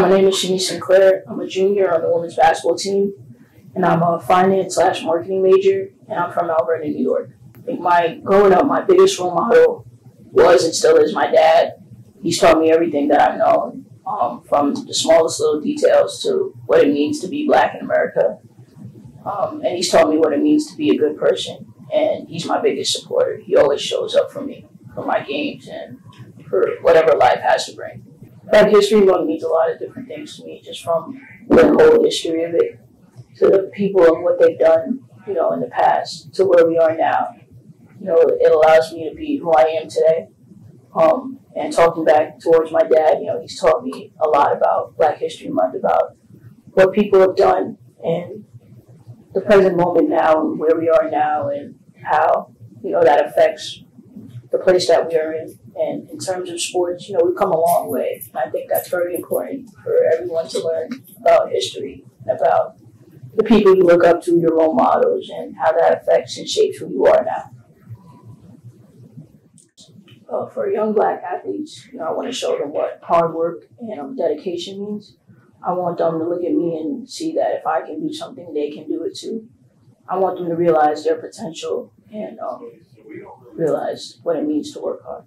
My name is Shanice Sinclair. I'm a junior on the women's basketball team, and I'm a finance slash marketing major, and I'm from Alberta, New York. I think my growing up, my biggest role model was and still is my dad. He's taught me everything that I know, um, from the smallest little details to what it means to be black in America. Um, and he's taught me what it means to be a good person, and he's my biggest supporter. He always shows up for me, for my games, and for whatever life has to bring. Black History Month means a lot of different things to me, just from the whole history of it to the people and what they've done, you know, in the past to where we are now. You know, it allows me to be who I am today. Um, and talking back towards my dad, you know, he's taught me a lot about Black History Month, about what people have done and the present moment now and where we are now and how, you know, that affects place that we are in. And in terms of sports, you know, we've come a long way. And I think that's very important for everyone to learn about history about the people you look up to, your role models, and how that affects and shapes who you are now. Uh, for young black athletes, you know, I want to show them what hard work and um, dedication means. I want them to look at me and see that if I can do something, they can do it too. I want them to realize their potential and um, realize what it means to work hard.